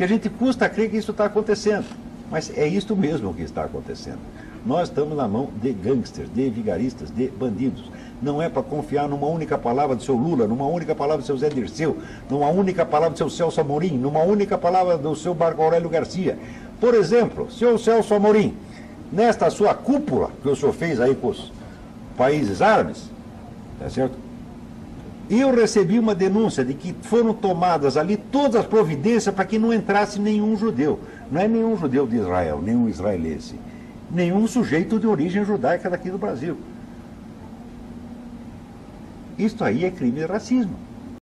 que a gente custa a crer que isso está acontecendo. Mas é isto mesmo que está acontecendo. Nós estamos na mão de gangsters, de vigaristas, de bandidos. Não é para confiar numa única palavra do seu Lula, numa única palavra do seu Zé Dirceu, numa única palavra do seu Celso Amorim, numa única palavra do seu Marco Aurélio Garcia. Por exemplo, seu Celso Amorim, nesta sua cúpula que o senhor fez aí com os países árabes, tá certo? Eu recebi uma denúncia de que foram tomadas ali todas as providências para que não entrasse nenhum judeu. Não é nenhum judeu de Israel, nenhum israelense. Nenhum sujeito de origem judaica daqui do Brasil. Isto aí é crime de racismo.